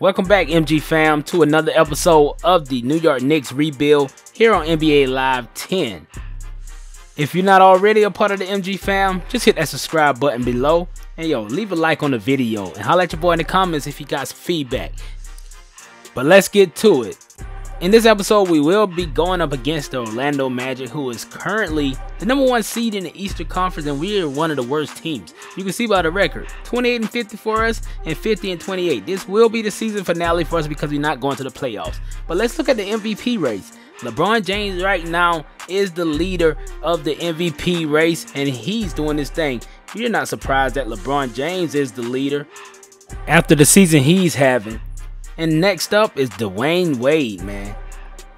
Welcome back, MG fam, to another episode of the New York Knicks rebuild here on NBA Live 10. If you're not already a part of the MG fam, just hit that subscribe button below. And yo, leave a like on the video and holla at your boy in the comments if you got some feedback. But let's get to it. In this episode, we will be going up against the Orlando Magic, who is currently the number one seed in the Eastern Conference, and we are one of the worst teams. You can see by the record 28 and 50 for us, and 50 and 28. This will be the season finale for us because we're not going to the playoffs. But let's look at the MVP race. LeBron James right now is the leader of the MVP race, and he's doing this thing. You're not surprised that LeBron James is the leader after the season he's having. And next up is Dwyane Wade, man.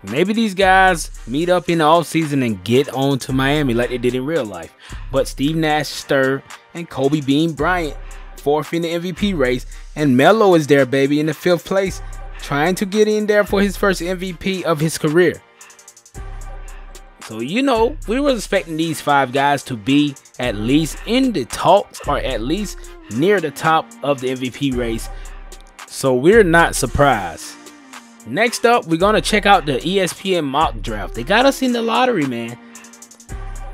Maybe these guys meet up in the offseason and get on to Miami like they did in real life. But Steve Nash stirred and Kobe Bean Bryant fourth in the MVP race. And Melo is there, baby, in the fifth place, trying to get in there for his first MVP of his career. So, you know, we were expecting these five guys to be at least in the talks or at least near the top of the MVP race so we're not surprised. Next up, we're going to check out the ESPN mock draft. They got us in the lottery, man.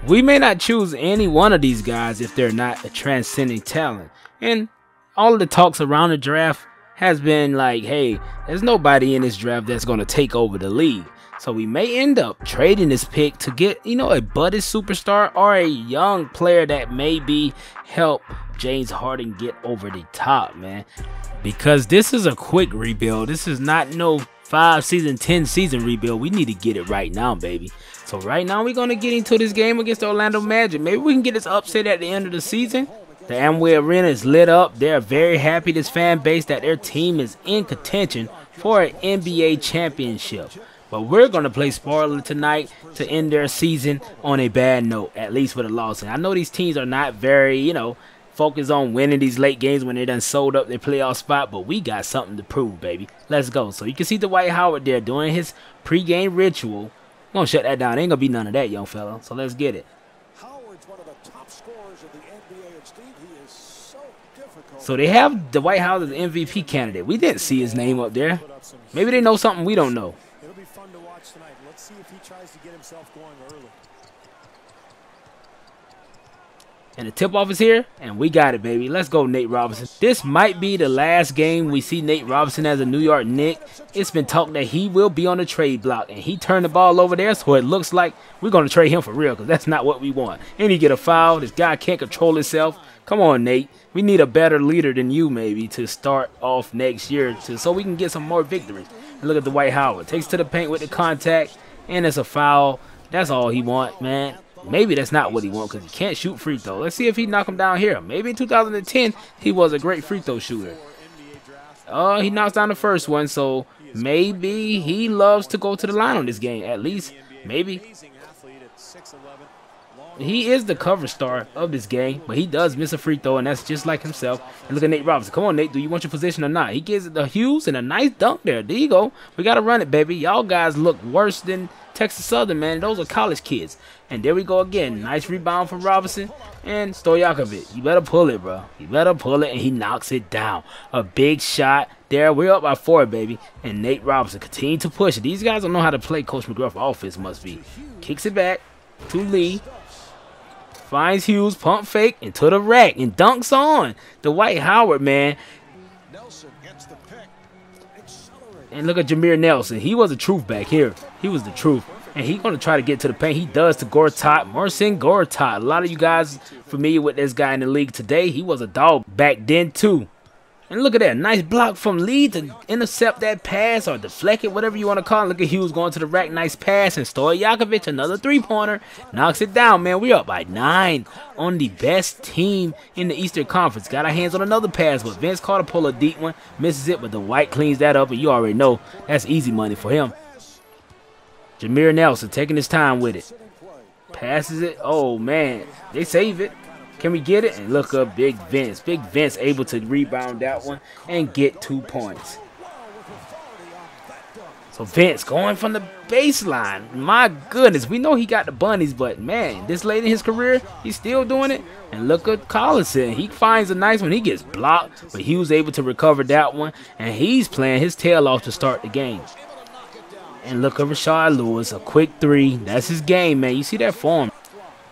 We may not choose any one of these guys if they're not a transcending talent. And all of the talks around the draft has been like, hey, there's nobody in this draft that's going to take over the league. So we may end up trading this pick to get, you know, a budded superstar or a young player that maybe help James Harden get over the top, man because this is a quick rebuild. This is not no five season, 10 season rebuild. We need to get it right now, baby. So right now we're going to get into this game against the Orlando Magic. Maybe we can get this upset at the end of the season. The Amway Arena is lit up. They're very happy, this fan base, that their team is in contention for an NBA championship. But we're going to play spoiler tonight to end their season on a bad note, at least with a loss. And I know these teams are not very, you know, focus on winning these late games when they done sold up their playoff spot, but we got something to prove, baby. Let's go. So you can see Dwight Howard there doing his pregame ritual. I'm gonna shut that down. Ain't gonna be none of that, young fella. So let's get it. So they have Dwight Howard as the MVP candidate. We didn't see his name up there. Maybe they know something we don't know. It'll be fun to watch tonight. Let's see if he tries to get himself going early. And the tip off is here, and we got it, baby. Let's go, Nate Robinson. This might be the last game we see Nate Robinson as a New York Knick. It's been talked that he will be on the trade block, and he turned the ball over there, so it looks like we're going to trade him for real, because that's not what we want. And he get a foul. This guy can't control himself. Come on, Nate. We need a better leader than you, maybe, to start off next year to, so we can get some more victories. And look at the Dwight Howard. Takes to the paint with the contact, and it's a foul. That's all he want, man. Maybe that's not what he wants because he can't shoot free throw. Let's see if he knock him down here. Maybe in 2010 he was a great free throw shooter. Oh, he knocks down the first one, so maybe he loves to go to the line on this game. At least, maybe. He is the cover star of this game, but he does miss a free throw, and that's just like himself. And look at Nate Robinson. Come on, Nate. Do you want your position or not? He gives it the Hughes and a nice dunk there. There you go. We got to run it, baby. Y'all guys look worse than Texas Southern, man. Those are college kids. And there we go again. Nice rebound from Robinson and Stojakovic. You better pull it, bro. You better pull it, and he knocks it down. A big shot there. We're up by four, baby. And Nate Robinson continue to push it. These guys don't know how to play Coach McGruff offense, must be. Kicks it back to Lee. Finds Hughes, pump fake into the rack, and dunks on. Dwight Howard, man. And look at Jameer Nelson. He was the truth back here. He was the truth. And he's going to try to get to the paint. He does to Gortat. Marcin Gortat. A lot of you guys familiar with this guy in the league today. He was a dog back then, too. And look at that. Nice block from Lee to intercept that pass or deflect it, whatever you want to call it. Look at Hughes going to the rack. Nice pass. And Stojakovic, another three-pointer. Knocks it down, man. We up by nine on the best team in the Eastern Conference. Got our hands on another pass, but Vince Carter pull a deep one. Misses it, but the Dwight cleans that up. And you already know that's easy money for him. Jameer Nelson taking his time with it. Passes it. Oh, man. They save it. Can we get it? And look up Big Vince. Big Vince able to rebound that one and get two points. So Vince going from the baseline. My goodness, we know he got the bunnies, but man, this late in his career, he's still doing it. And look at Collison. He finds a nice one. He gets blocked, but he was able to recover that one. And he's playing his tail off to start the game. And look at Rashard Lewis, a quick three. That's his game, man. You see that form.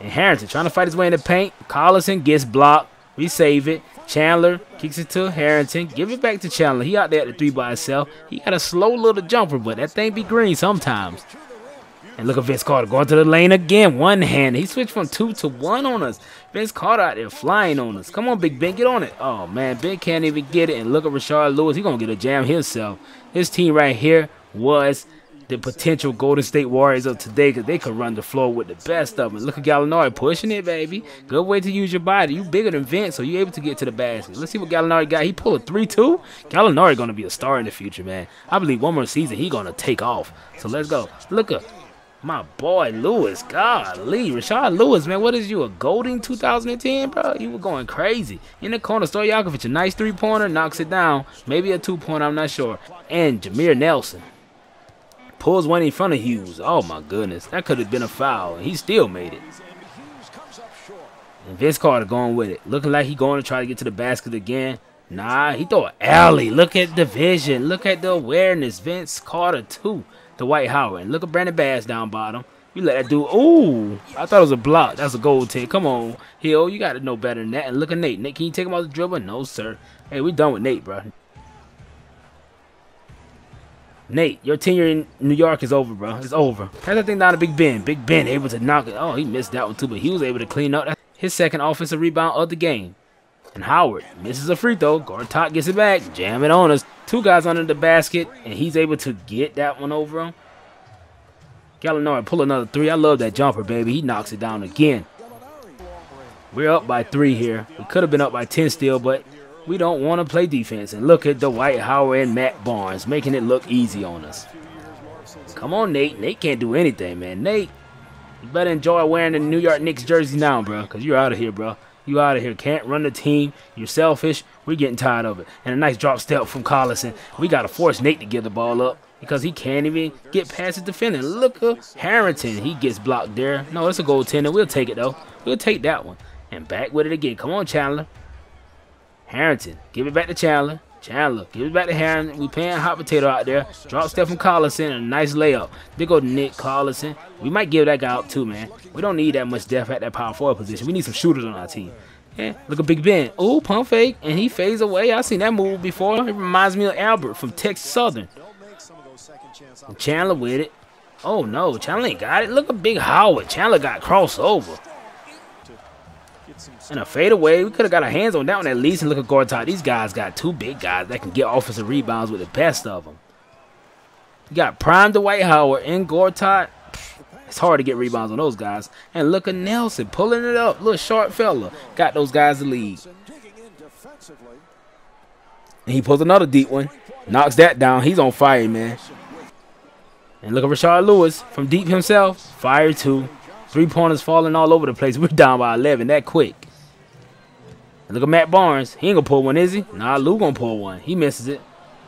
And Harrington trying to fight his way in the paint. Collison gets blocked. We save it. Chandler kicks it to Harrington. Give it back to Chandler. He out there at the three by himself. He got a slow little jumper, but that thing be green sometimes. And look at Vince Carter going to the lane again. One hand. He switched from two to one on us. Vince Carter out there flying on us. Come on, Big Ben. Get on it. Oh, man. Ben can't even get it. And look at Rashard Lewis. He going to get a jam himself. His team right here was the potential Golden State Warriors of today because they could run the floor with the best of them. Look at Gallinari pushing it, baby. Good way to use your body. You bigger than Vince, so you able to get to the basket. Let's see what Gallinari got. He pulled a 3-2. Gallinari going to be a star in the future, man. I believe one more season he going to take off. So let's go. Look at my boy Lewis. Golly. Rashard Lewis, man. What is you, a Golding 2010, bro? You were going crazy. In the corner, Stojakovic, a nice three-pointer, knocks it down. Maybe a two-pointer, I'm not sure. And Jameer Nelson pulls one in front of Hughes. Oh my goodness, that could have been a foul. He still made it. And Vince Carter going with it, looking like he going to try to get to the basket again. Nah, he throw an alley. Look at the vision. Look at the awareness. Vince Carter too. The Dwight Howard. And look at Brandon Bass down bottom. You let that dude. Ooh, I thought it was a block. That's a gold tip. Come on, Hill. You got to know better than that. And look at Nate. Nate, can you take him out the dribble? No, sir. Hey, we done with Nate, bro. Nate, your tenure in New York is over, bro. It's over. Pass that thing down to Big Ben. Big Ben able to knock it. Oh, he missed that one too, but he was able to clean up his second offensive rebound of the game. And Howard misses a free throw. Gortat gets it back. Jam it on us. Two guys under the basket, and he's able to get that one over him. Gallinari pull another three. I love that jumper, baby. He knocks it down again. We're up by three here. We could have been up by 10 still, but we don't want to play defense. And look at Dwight Howard and Matt Barnes making it look easy on us. Come on, Nate. Nate can't do anything, man. Nate, you better enjoy wearing the New York Knicks jersey now, bro, because you're out of here, bro. You out of here. Can't run the team. You're selfish. We're getting tired of it. And a nice drop step from Collison. We got to force Nate to give the ball up because he can't even get past his defender. Look at Harrington. He gets blocked there. No, it's a goaltender. We'll take it, though. We'll take that one. And back with it again. Come on, Chandler. Harrington, give it back to Chandler. Chandler, give it back to Harrington. We paying hot potato out there. Drop Stephen Collison and a nice layup. Big old Nick Collison. We might give that guy up too, man. We don't need that much depth at that power forward position. We need some shooters on our team. Yeah, look at Big Ben. Ooh, pump fake, and he fades away. I've seen that move before. It reminds me of Albert from Texas Southern. And Chandler with it. Oh, no. Chandler ain't got it. Look at Big Howard. Chandler got crossover. And a fadeaway. We could have got our hands on that one at least. And look at Gortat. These guys got two big guys that can get offensive rebounds with the best of them. You got Prime Dwight Howard and Gortat. It's hard to get rebounds on those guys. And look at Nelson pulling it up. Little short fella. Got those guys the lead. And he pulls another deep one. Knocks that down. He's on fire, man. And look at Rashard Lewis from deep himself. Fire two. Three pointers falling all over the place. We're down by 11 that quick. look at Matt Barnes. He ain't gonna pull one, is he? Nah, Lou gonna pull one. He misses it.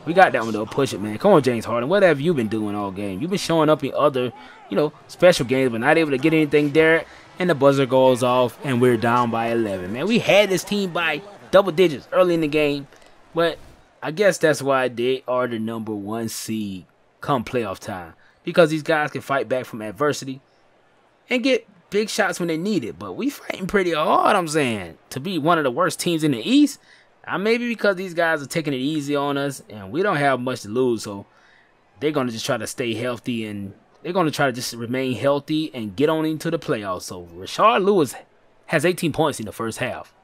We got that one though. Push it, man. Come on, James Harden. What have you been doing all game? You've been showing up in other, you know, special games, but not able to get anything there. And the buzzer goes off, and we're down by 11. Man, we had this team by double digits early in the game, but I guess that's why they are the number one seed come playoff time because these guys can fight back from adversity and get big shots when they need it. But we fighting pretty hard, I'm saying, to be one of the worst teams in the East. Uh, maybe because these guys are taking it easy on us and we don't have much to lose, so they're gonna just try to stay healthy and they're gonna try to just remain healthy and get on into the playoffs. So Rashard Lewis has 18 points in the first half.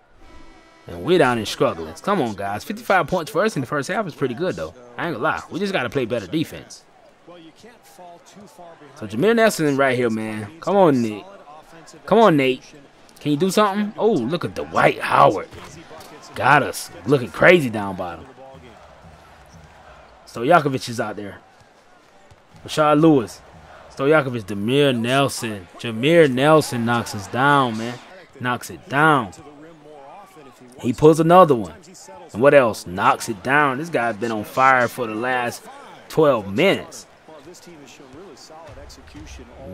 And we're down in struggling. Come on, guys. 55 points for us in the first half is pretty good, though. I ain't gonna lie. We just got to play better defense. So Jameer Nelson right here, man. Come on, Nate. Come on, Nate. Can you do something? Oh, look at the Dwight Howard. Got us. Looking crazy down bottom. Stojakovic is out there. Rashard Lewis. Stojakovic, Jameer Nelson. Jameer Nelson knocks us down, man. Knocks it down. He pulls another one. And what else? Knocks it down. This guy's been on fire for the last 12 minutes.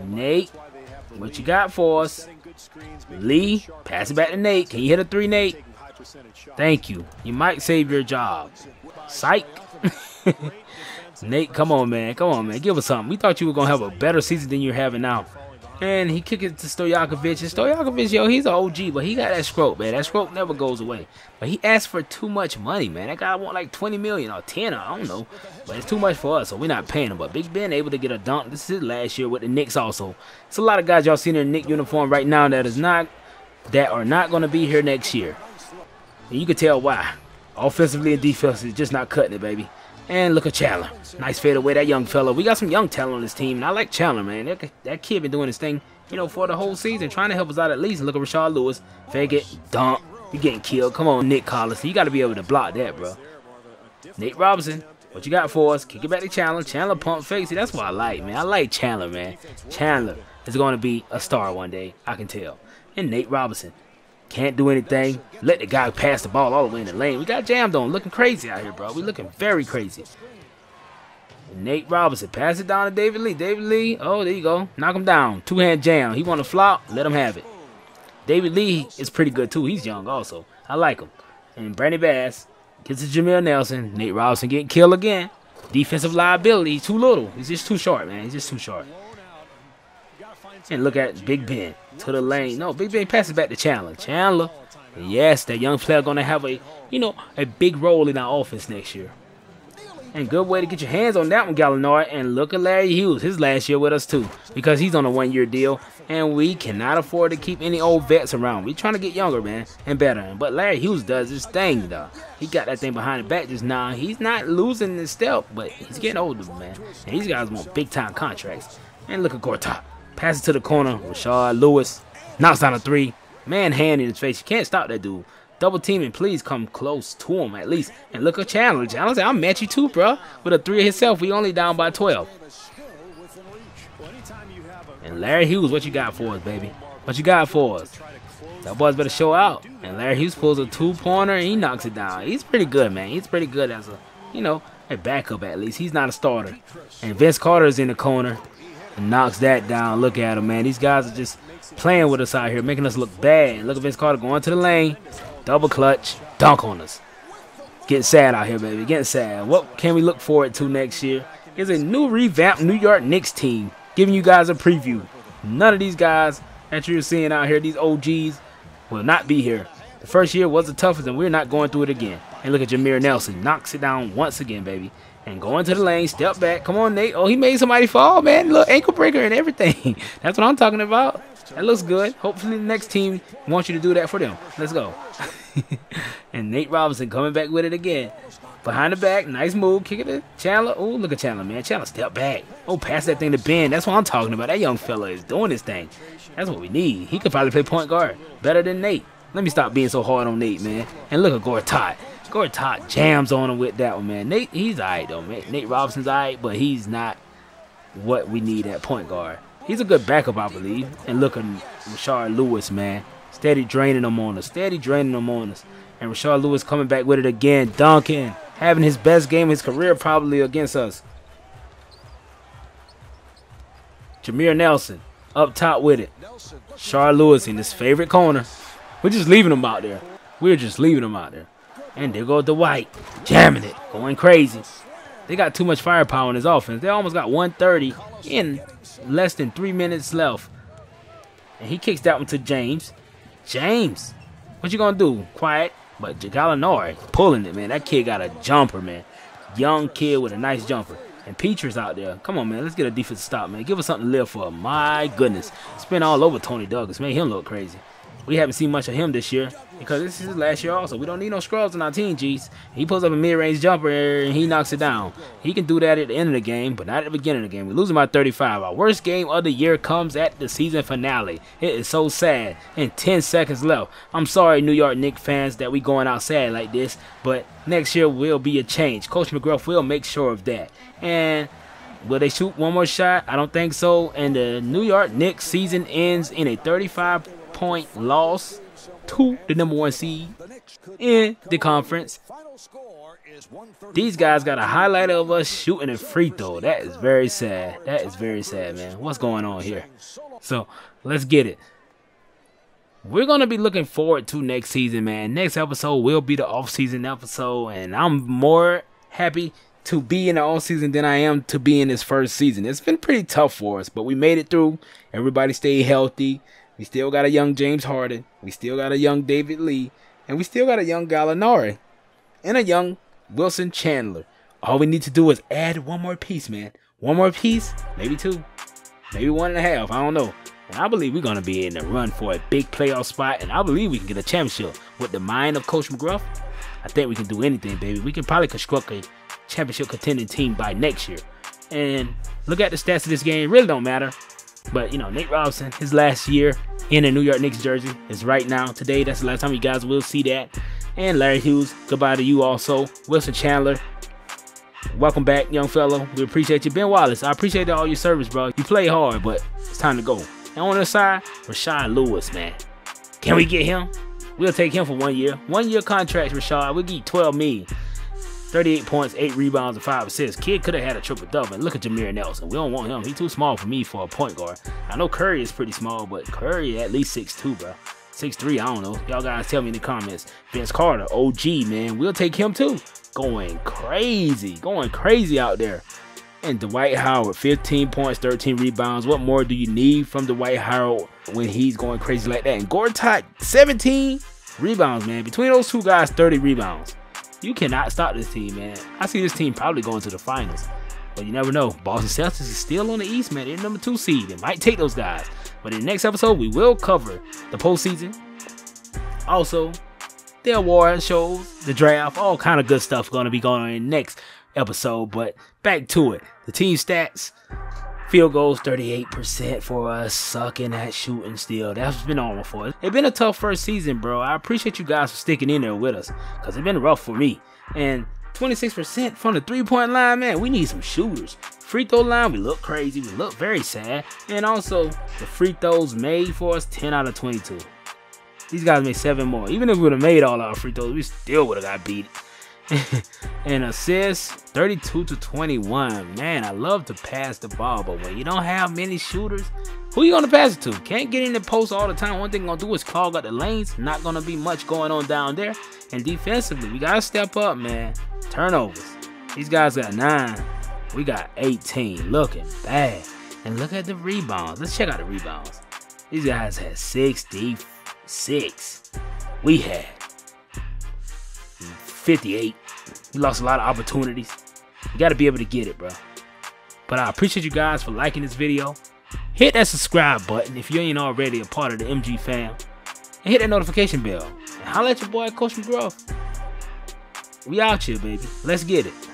Nate, what you got for us? Lee, pass it back to Nate. Can you hit a three, Nate? Thank you. You might save your job. Psych. Nate, come on, man. Come on, man. Give us something. We thought you were going to have a better season than you're having now. And he kicked it to Stojakovic. And Stojakovic, yo, he's an OG, but he got that stroke, man. That stroke never goes away. But he asked for too much money, man. That guy want like 20 million or 10, I don't know. But it's too much for us, so we're not paying him. But Big Ben able to get a dunk. This is last year with the Knicks also. It's a lot of guys y'all seen in Knicks uniform right now that is not that are not going to be here next year. And you can tell why. Offensively and defensively, just not cutting it, baby. And look at Chandler. Nice fade away, that young fella. We got some young talent on this team, and I like Chandler, man. That, that kid been doing his thing, you know, for the whole season, trying to help us out at least. Look at Rashard Lewis. Fake it, dunk. You getting killed. Come on, Nick Collins. You got to be able to block that, bro. Nate Robinson, what you got for us? Kick it back to Chandler. Chandler pump fake. See, that's what I like, man. I like Chandler, man. Chandler is going to be a star one day. I can tell. And Nate Robinson. Can't do anything. Let the guy pass the ball all the way in the lane. We got jammed on. Looking crazy out here, bro. We looking very crazy. Nate Robinson. Pass it down to David Lee. David Lee. Oh, there you go. Knock him down. Two-hand jam. He want to flop. Let him have it. David Lee is pretty good, too. He's young also. I like him. And Brandon Bass gets to Jameer Nelson. Nate Robinson getting killed again. Defensive liability. Too little. He's just too short, man. He's just too short. And look at Big Ben to the lane. No, Big Ben passes back to Chandler. Chandler. Yes, that young player going to have a, you know, a big role in our offense next year. And good way to get your hands on that one, Gallinari. And look at Larry Hughes, his last year with us too, because he's on a one-year deal, and we cannot afford to keep any old vets around. we trying to get younger, man, and better. But Larry Hughes does his thing, though. He got that thing behind the back just now. He's not losing his step, but he's getting older, man. And these guys want big-time contracts. And look at Gortat. Passes to the corner. Rashard Lewis knocks down a three. Man hand in his face. You can't stop that dude. Double teaming, please come close to him at least. And look at Chandler. Chandler said, I'm at you too, bro. With a three of himself, we only down by 12. And Larry Hughes, what you got for us, baby? What you got for us? That boys better show out. And Larry Hughes pulls a two-pointer and he knocks it down. He's pretty good, man. He's pretty good as a, you know, a backup at least. He's not a starter. And Vince Carter is in the corner knocks that down. Look at him, man. These guys are just playing with us out here, making us look bad. Look at Vince Carter going to the lane, double clutch, dunk on us. Getting sad out here, baby. Getting sad. What can we look forward to next year? Is a new revamped New York Knicks team. Giving you guys a preview. None of these guys that you're seeing out here, these OGs, will not be here. The first year was the toughest, and we're not going through it again. And look at Jameer Nelson. Knocks it down once again, baby and go into the lane, step back. Come on, Nate. Oh, he made somebody fall, man. Look, ankle breaker and everything. That's what I'm talking about. That looks good. Hopefully the next team wants you to do that for them. Let's go. and Nate Robinson coming back with it again. Behind the back, nice move. Kick it to Chandler. Oh, look at Chandler, man. Chandler step back. Oh, pass that thing to Ben. That's what I'm talking about. That young fella is doing his thing. That's what we need. He could probably play point guard better than Nate. Let me stop being so hard on Nate, man. And look at Gortat. Gortat jams on him with that one, man. Nate, he's alright though, man. Nate Robinson's alright, but he's not what we need at point guard. He's a good backup, I believe. And look at Rashard Lewis, man. Steady draining him on us. Steady draining him on us. And Rashard Lewis coming back with it again. Dunking. Having his best game of his career probably against us. Jameer Nelson up top with it. Char Lewis in his favorite corner. We're just leaving him out there. We're just leaving him out there. And there goes Dwight, jamming it, going crazy. They got too much firepower in his offense. They almost got 130 in less than three minutes left. And he kicks that one to James. James, what you gonna do? Quiet. But Gallinari pulling it, man. That kid got a jumper, man. Young kid with a nice jumper. And Peacher's out there. Come on, man. Let's get a defensive stop, man. Give us something to live for. My goodness. Spin all over Toney Douglas. Made him look crazy. We haven't seen much of him this year because this is his last year also. We don't need no scrubs in our team, G's. He pulls up a mid-range jumper and he knocks it down. He can do that at the end of the game, but not at the beginning of the game. We're losing by 35. Our worst game of the year comes at the season finale. It is so sad. And 10 seconds left. I'm sorry, New York Knicks fans, that we going out sad like this, but next year will be a change. Coach McGruff will make sure of that. And Will they shoot one more shot? I don't think so. And the New York Knicks season ends in a 35 point loss to the number one seed in the conference. These guys got a highlight of us shooting a free throw. That is very sad. That is very sad, man. What's going on here? So let's get it. We're gonna be looking forward to next season, man. Next episode will be the off-season episode, and I'm more happy to be in the off season than I am to be in this first season. It's been pretty tough for us, but we made it through. Everybody stayed healthy. We still got a young James Harden. We still got a young David Lee. And we still got a young Gallinari. And a young Wilson Chandler. All we need to do is add one more piece, man. One more piece, maybe two, maybe one and a half. I don't know. And I believe we're going to be in the run for a big playoff spot. And I believe we can get a championship. With the mind of Coach McGruff, I think we can do anything, baby. We can probably construct a championship contending team by next year. And look at the stats of this game, really don't matter. But you know, Nate Robinson, his last year in a New York Knicks jersey is right now. Today, that's the last time you guys will see that. And Larry Hughes, goodbye to you also. Wilson Chandler, welcome back, young fellow. We appreciate you. Ben Wallace, I appreciate all your service, bro. You play hard, but it's time to go. And on the side, Rashard Lewis, man. Can we get him? We'll take him for one year. One year contract, Rashard. We'll you 12 million. 38 points, 8 rebounds, and 5 assists. Kid could have had a triple double. And look at Jameer Nelson. We don't want him. He's too small for me for a point guard. I know Curry is pretty small, but Curry at least 6'2, bro. 6'3, I don't know. Y'all guys tell me in the comments. Vince Carter, OG, man. We'll take him too. Going crazy. Going crazy out there. And Dwight Howard, 15 points, 13 rebounds. What more do you need from Dwight Howard when he's going crazy like that? And Gortat, 17 rebounds, man. Between those two guys, 30 rebounds. You cannot stop this team, man. I see this team probably going to the finals. But you never know. Boston Celtics is still on the East, man. They're number two seed. They might take those guys. But in the next episode, we will cover the postseason. Also, the award shows, the draft, all kind of good stuff going to be going on in the next episode. But back to it. The team stats. Field goals 38% for us, sucking at shooting still. That's been on for us. It's been a tough first season, bro. I appreciate you guys for sticking in there with us because it's been rough for me. And 26% from the three point line, man. We need some shooters. Free throw line, we look crazy. We look very sad. And also, the free throws made for us 10 out of 22. These guys made seven more. Even if we would have made all our free throws, we still would have got beat. and assists 32 to 21. Man, I love to pass the ball, but when you don't have many shooters, who you gonna pass it to? Can't get in the post all the time. One thing gonna do is clog up the lanes. Not gonna be much going on down there. And defensively, we gotta step up, man. Turnovers. These guys got nine. We got 18. Looking bad. And look at the rebounds. Let's check out the rebounds. These guys had 66. We had 58. We lost a lot of opportunities. You got to be able to get it, bro. But I appreciate you guys for liking this video. Hit that subscribe button if you ain't already a part of the MG fam. And hit that notification bell. And holla at your boy, Coach McGruff. We out here, baby. Let's get it.